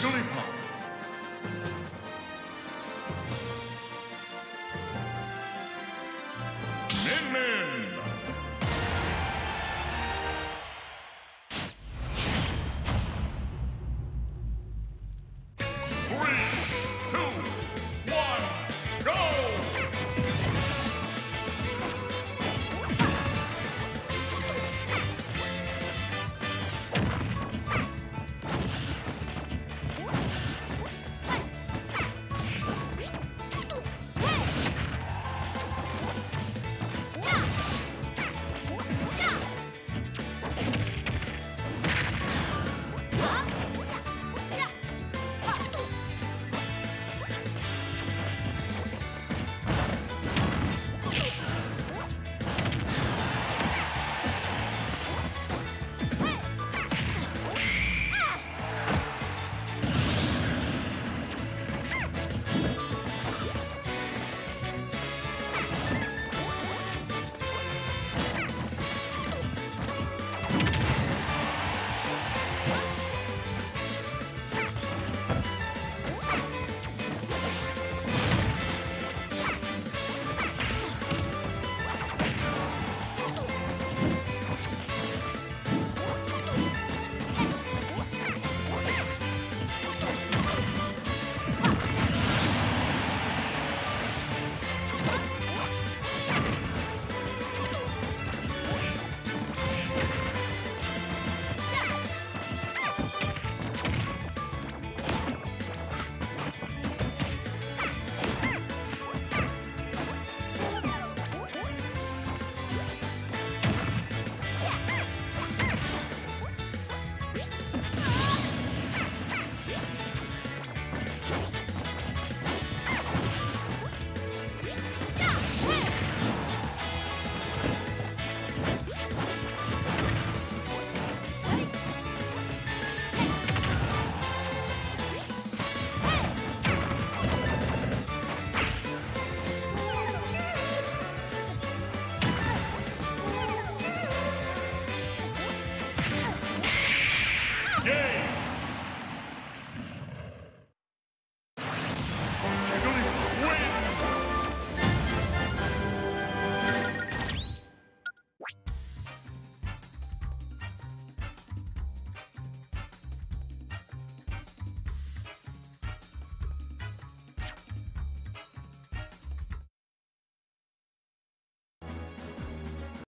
就是